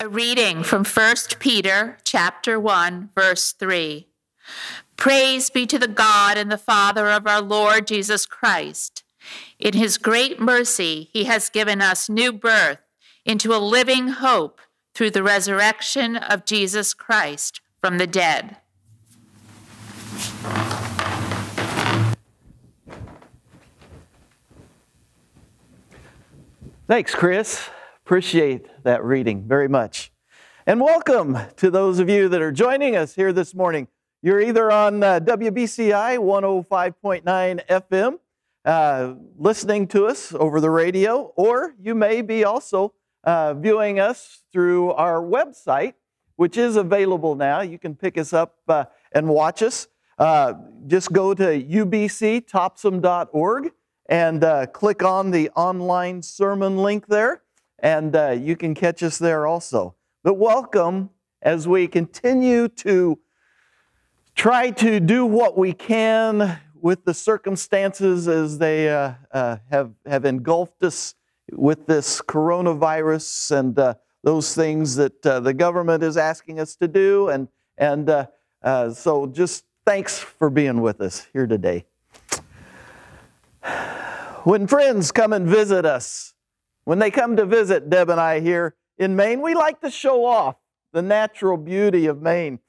A reading from 1 Peter chapter 1 verse 3. Praise be to the God and the Father of our Lord Jesus Christ. In his great mercy, he has given us new birth into a living hope through the resurrection of Jesus Christ from the dead. Thanks, Chris. Appreciate that reading very much. And welcome to those of you that are joining us here this morning. You're either on uh, WBCI 105.9 FM, uh, listening to us over the radio, or you may be also uh, viewing us through our website, which is available now. You can pick us up uh, and watch us. Uh, just go to ubctopsham.org and uh, click on the online sermon link there, and uh, you can catch us there also. But welcome as we continue to try to do what we can with the circumstances as they uh, uh have, have engulfed us with this coronavirus and uh, those things that uh, the government is asking us to do. And, and so just thanks for being with us here today. When friends come and visit us, when they come to visit Deb and I here in Maine, we like to show off the natural beauty of Maine.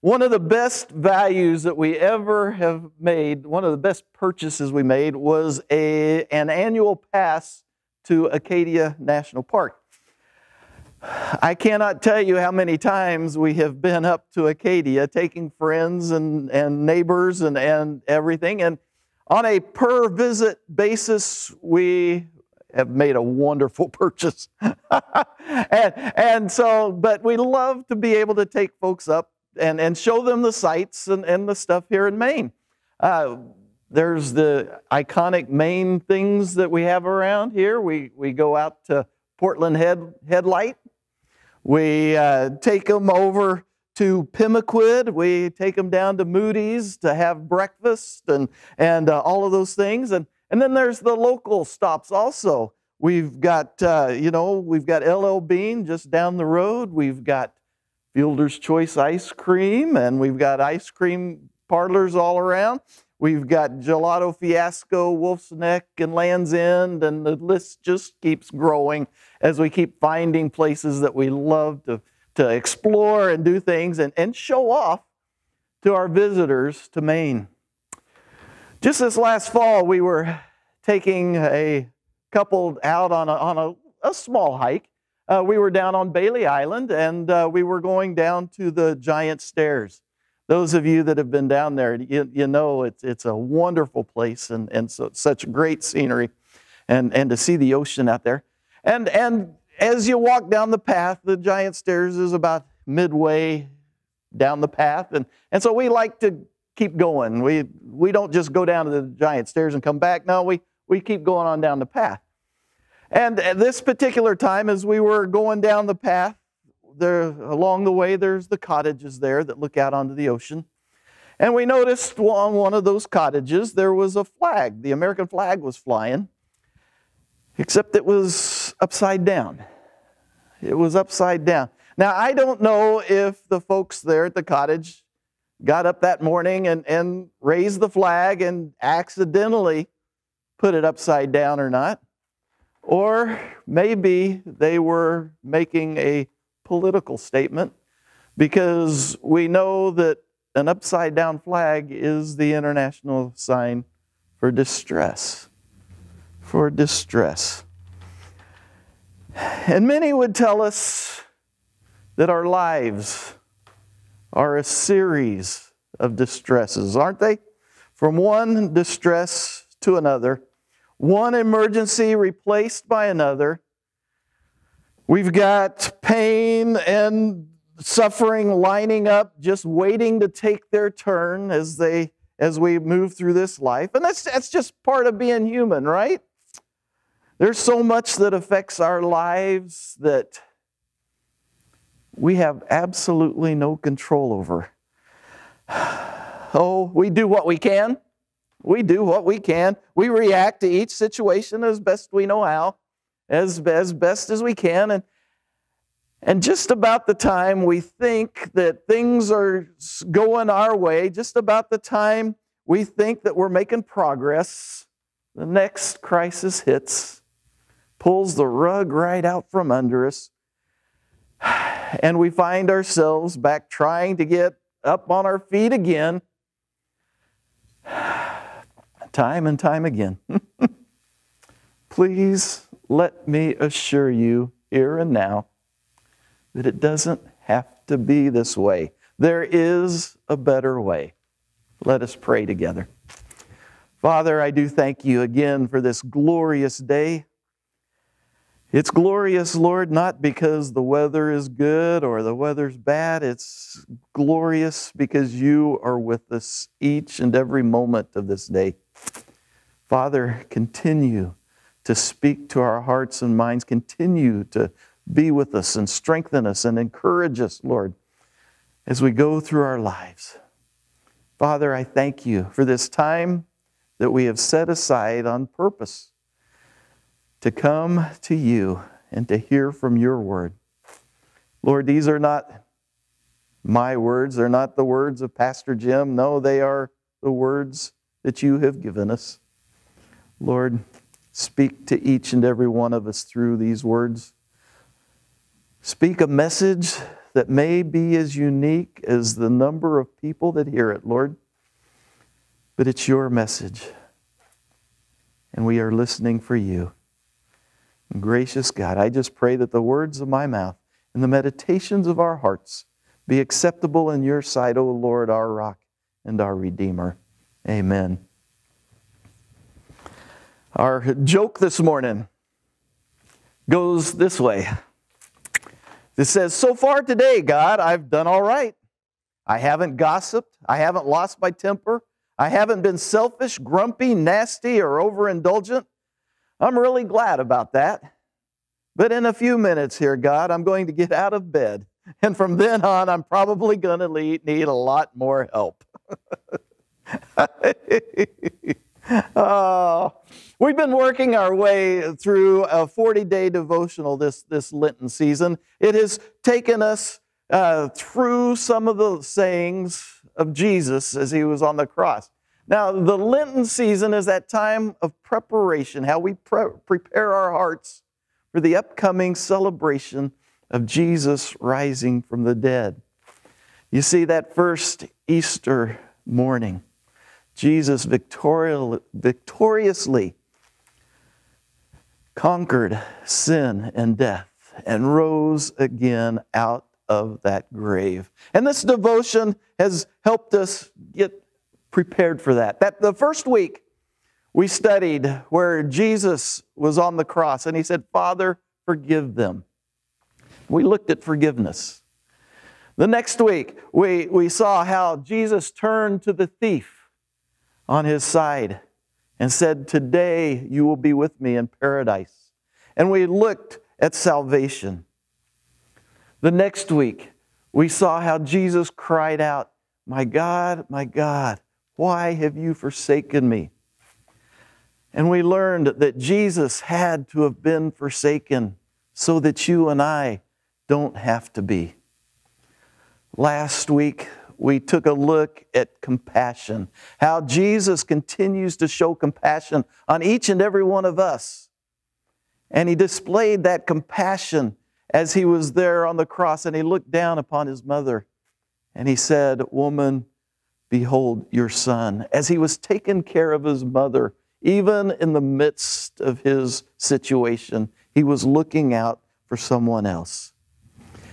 One of the best values that we ever have made, one of the best purchases we made, was a, an annual pass to Acadia National Park. I cannot tell you how many times we have been up to Acadia taking friends and, and neighbors and, and everything. And on a per visit basis, we have made a wonderful purchase. and, and so, but we love to be able to take folks up and, and show them the sights and, and the stuff here in Maine. Uh, there's the iconic Maine things that we have around here. We, we go out to Portland Head, Headlight. We uh, take them over to Pemaquid. We take them down to Moody's to have breakfast and, and uh, all of those things. And, and then there's the local stops also. We've got, uh, you know, we've got LL Bean just down the road. We've got Fielder's Choice ice cream, and we've got ice cream parlors all around. We've got Gelato Fiasco, Wolfe's Neck, and Land's End, and the list just keeps growing as we keep finding places that we love to to explore and do things and, and show off to our visitors to Maine. Just this last fall, we were taking a couple out on a, on a, a small hike. Uh, we were down on Bailey Island and uh, we were going down to the giant stairs. Those of you that have been down there, you, you know it's, it's a wonderful place and, and so, such great scenery and, and to see the ocean out there. And, and as you walk down the path, the giant stairs is about midway down the path. And, and so we like to keep going. We, we don't just go down to the giant stairs and come back. No, we, we keep going on down the path. And at this particular time, as we were going down the path, there along the way, there's the cottages there that look out onto the ocean. And we noticed on one of those cottages there was a flag. The American flag was flying, except it was upside down. It was upside down. Now, I don't know if the folks there at the cottage got up that morning and, and raised the flag and accidentally put it upside down or not. Or maybe they were making a political statement because we know that an upside down flag is the international sign for distress. For distress. And many would tell us that our lives are a series of distresses, aren't they? From one distress to another, one emergency replaced by another. We've got pain and suffering lining up, just waiting to take their turn as they as we move through this life. And that's that's just part of being human, right? There's so much that affects our lives that we have absolutely no control over. Oh, we do what we can. We do what we can. We react to each situation as best we know how, as, as best as we can. And, And just about the time we think that things are going our way, just about the time we think that we're making progress, the next crisis hits, pulls the rug right out from under us, and we find ourselves back trying to get up on our feet again, time and time again. Please let me assure you here and now that it doesn't have to be this way. There is a better way. Let us pray together. Father, I do thank you again for this glorious day. It's glorious, Lord, not because the weather is good or the weather's bad. It's glorious because you are with us each and every moment of this day. Father, continue to speak to our hearts and minds. Continue to be with us and strengthen us and encourage us, Lord, as we go through our lives. Father, I thank you for this time that we have set aside on purpose to come to you and to hear from your word. Lord, these are not my words, they're not the words of Pastor Jim. No, they are the words that you have given us. Lord, speak to each and every one of us through these words. Speak a message that may be as unique as the number of people that hear it, Lord. But it's your message. And we are listening for you. Gracious God, I just pray that the words of my mouth and the meditations of our hearts be acceptable in your sight, O Lord, our rock and our Redeemer. Amen. Our joke this morning goes this way. It says, So far today, God, I've done all right. I haven't gossiped. I haven't lost my temper. I haven't been selfish, grumpy, nasty, or overindulgent. I'm really glad about that. But in a few minutes here, God, I'm going to get out of bed. And from then on, I'm probably going to need a lot more help. oh, we've been working our way through a 40 day devotional this, this Lenten season. It has taken us uh, through some of the sayings of Jesus as he was on the cross. Now, the Lenten season is that time of preparation, how we pre- prepare our hearts for the upcoming celebration of Jesus rising from the dead. You see, that first Easter morning, Jesus victoriously conquered sin and death and rose again out of that grave. And this devotion has helped us get prepared for that. That the first week we studied where Jesus was on the cross and he said, "Father, forgive them." We looked at forgiveness. The next week, we, we saw how Jesus turned to the thief on his side and said, Today you will be with me in paradise. And we looked at salvation. The next week, we saw how Jesus cried out, My God, my God, why have you forsaken me? And we learned that Jesus had to have been forsaken so that you and I don't have to be. Last week, we took a look at compassion, how Jesus continues to show compassion on each and every one of us. And he displayed that compassion as he was there on the cross and he looked down upon his mother and he said, Woman, behold your son. As he was taking care of his mother, even in the midst of his situation, he was looking out for someone else.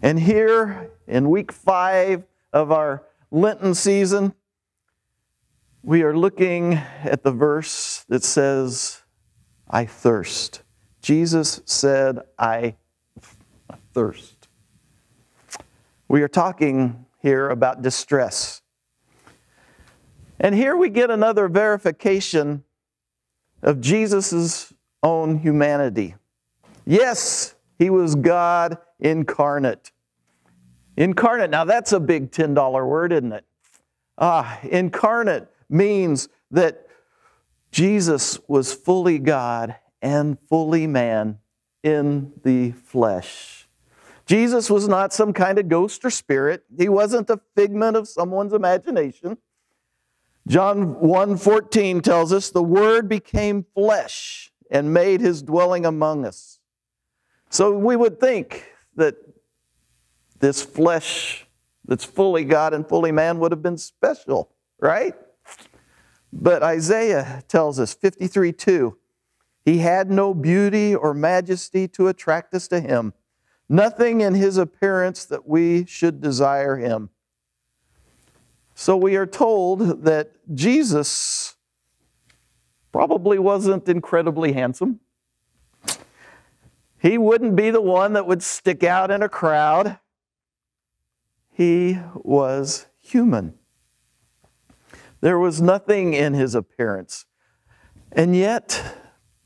And here in week five of our Lenten season, we are looking at the verse that says, I thirst. Jesus said, I thirst. We are talking here about distress. And here we get another verification of Jesus' own humanity. Yes, he was God incarnate. Incarnate, now that's a big $10 word, isn't it? Ah, incarnate means that Jesus was fully God and fully man in the flesh. Jesus was not some kind of ghost or spirit. He wasn't a figment of someone's imagination. John 1:14 tells us the word became flesh and made his dwelling among us. So we would think that this flesh that's fully God and fully man would have been special, right? But Isaiah tells us 53 2 he had no beauty or majesty to attract us to him, nothing in his appearance that we should desire him. So we are told that Jesus probably wasn't incredibly handsome. He wouldn't be the one that would stick out in a crowd. He was human. There was nothing in his appearance. And yet,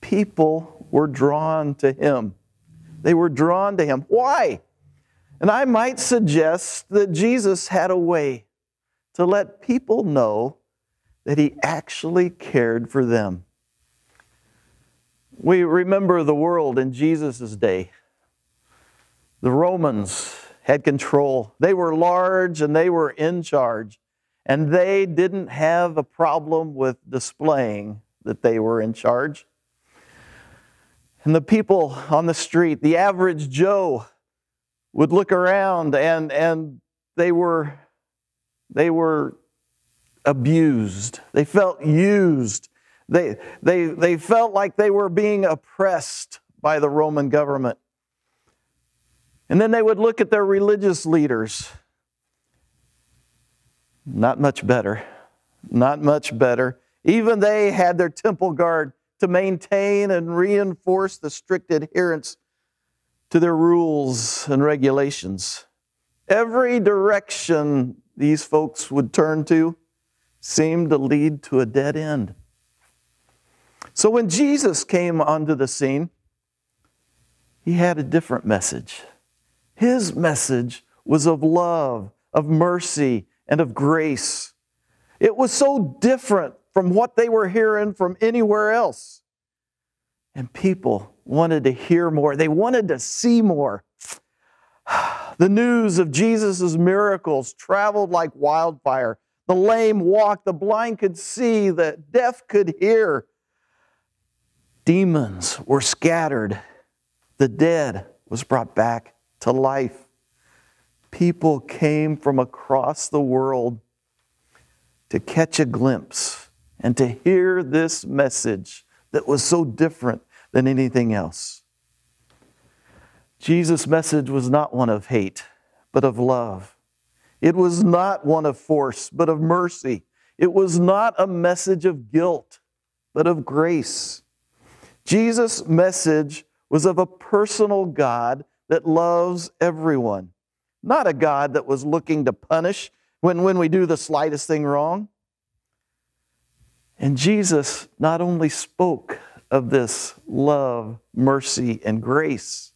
people were drawn to him. They were drawn to him. Why? And I might suggest that Jesus had a way to let people know that he actually cared for them. We remember the world in Jesus' day. The Romans had control. They were large and they were in charge. And they didn't have a problem with displaying that they were in charge. And the people on the street, the average Joe, would look around and, and they were they were abused. They felt used. They, they, they felt like they were being oppressed by the Roman government. And then they would look at their religious leaders. Not much better. Not much better. Even they had their temple guard to maintain and reinforce the strict adherence to their rules and regulations. Every direction these folks would turn to seemed to lead to a dead end. So when Jesus came onto the scene, he had a different message. His message was of love, of mercy, and of grace. It was so different from what they were hearing from anywhere else. And people wanted to hear more, they wanted to see more. The news of Jesus' miracles traveled like wildfire. The lame walked, the blind could see, the deaf could hear. Demons were scattered, the dead was brought back to life. People came from across the world to catch a glimpse and to hear this message that was so different than anything else. Jesus' message was not one of hate, but of love. It was not one of force, but of mercy. It was not a message of guilt, but of grace. Jesus' message was of a personal God that loves everyone, not a God that was looking to punish when, when we do the slightest thing wrong. And Jesus not only spoke of this love, mercy, and grace,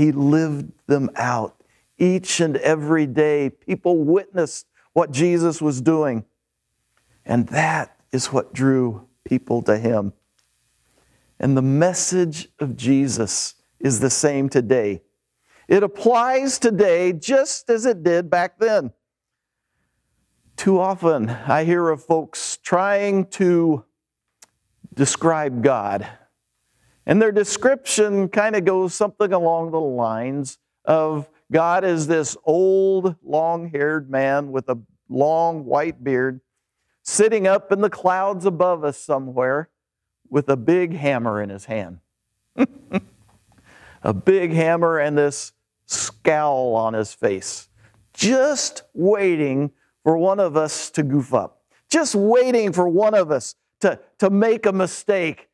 he lived them out each and every day. People witnessed what Jesus was doing. And that is what drew people to him. And the message of Jesus is the same today. It applies today just as it did back then. Too often, I hear of folks trying to describe God and their description kind of goes something along the lines of God is this old, long haired man with a long white beard sitting up in the clouds above us somewhere with a big hammer in his hand. a big hammer and this scowl on his face, just waiting for one of us to goof up, just waiting for one of us to, to make a mistake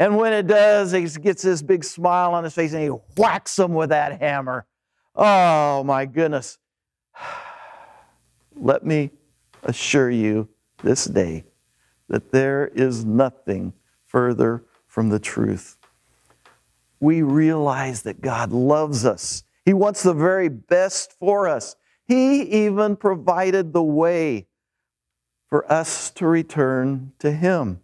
and when it does, he gets this big smile on his face and he whacks them with that hammer. Oh my goodness. Let me assure you this day that there is nothing further from the truth. We realize that God loves us, He wants the very best for us. He even provided the way for us to return to Him.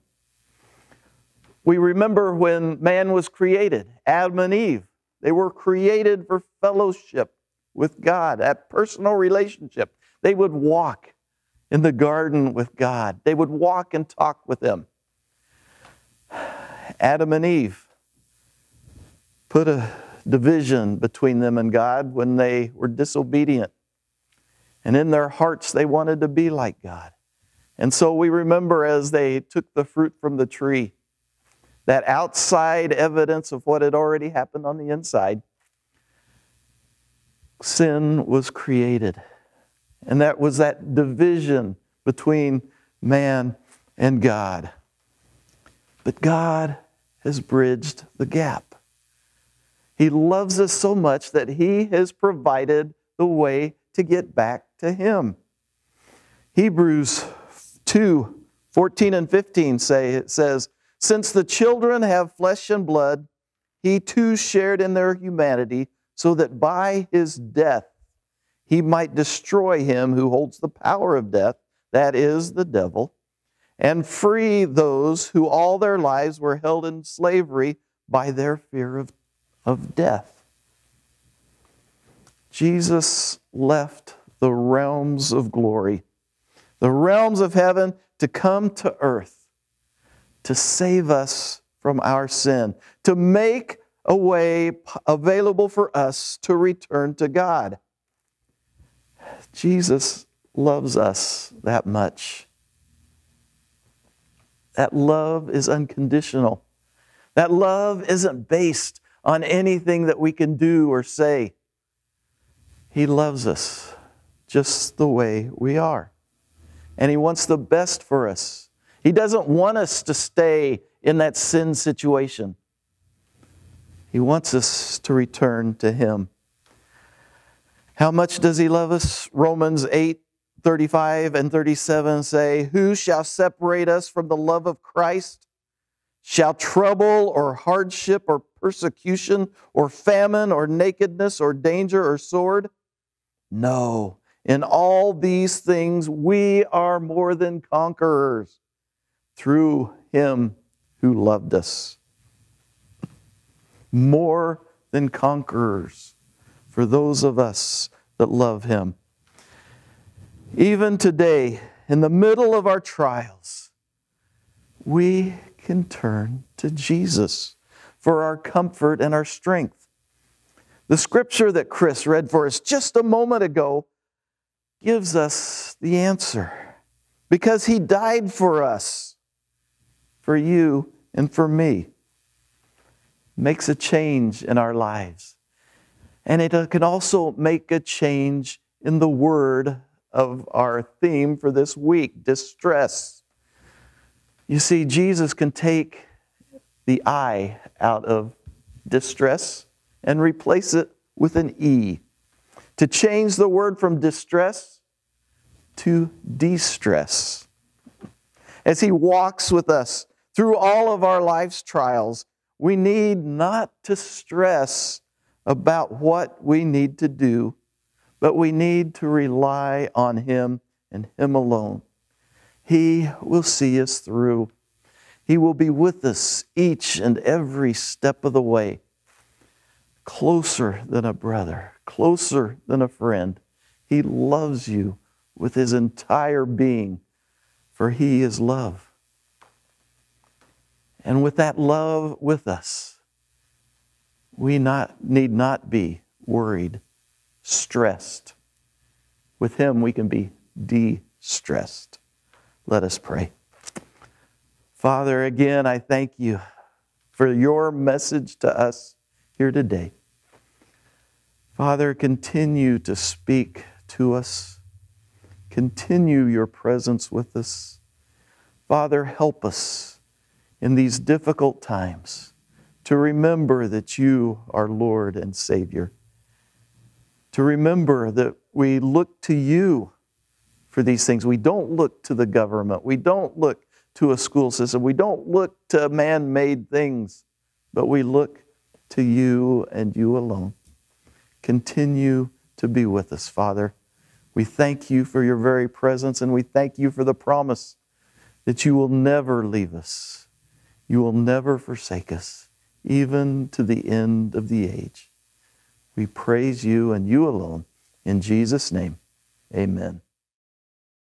We remember when man was created, Adam and Eve. They were created for fellowship with God, that personal relationship. They would walk in the garden with God, they would walk and talk with Him. Adam and Eve put a division between them and God when they were disobedient. And in their hearts, they wanted to be like God. And so we remember as they took the fruit from the tree, that outside evidence of what had already happened on the inside, sin was created. And that was that division between man and God. But God has bridged the gap. He loves us so much that He has provided the way to get back to Him. Hebrews 2 14 and 15 say, it says, Since the children have flesh and blood, He too shared in their humanity, so that by His death He might destroy him who holds the power of death, that is, the devil, and free those who all their lives were held in slavery by their fear of of death. Jesus left the realms of glory, the realms of heaven, to come to earth, to save us from our sin, to make a way available for us to return to God. Jesus loves us that much. That love is unconditional. That love isn't based on anything that we can do or say. He loves us just the way we are. And He wants the best for us. He doesn't want us to stay in that sin situation. He wants us to return to Him. How much does He love us? Romans 8 35 and 37 say, Who shall separate us from the love of Christ? Shall trouble or hardship or persecution or famine or nakedness or danger or sword? No. In all these things, we are more than conquerors through him who loved us. More than conquerors for those of us that love him. Even today, in the middle of our trials, we can turn to Jesus for our comfort and our strength. The scripture that Chris read for us just a moment ago gives us the answer because he died for us, for you and for me. Makes a change in our lives. And it uh, can also make a change in the word of our theme for this week distress. You see, Jesus can take the I out of distress and replace it with an E. To change the word from distress to de-stress. As He walks with us through all of our life's trials, we need not to stress about what we need to do, but we need to rely on Him and Him alone. He will see us through. He will be with us each and every step of the way, closer than a brother, closer than a friend. He loves you with his entire being, for he is love. And with that love with us, we not, need not be worried, stressed. With him, we can be de stressed. Let us pray. Father, again, I thank you for your message to us here today. Father, continue to speak to us. Continue your presence with us. Father, help us in these difficult times to remember that you are Lord and Savior. To remember that we look to you for these things. We don't look to the government. We don't look to a school system. We don't look to man made things, but we look to you and you alone. Continue to be with us, Father. We thank you for your very presence and we thank you for the promise that you will never leave us. You will never forsake us, even to the end of the age. We praise you and you alone. In Jesus' name, amen.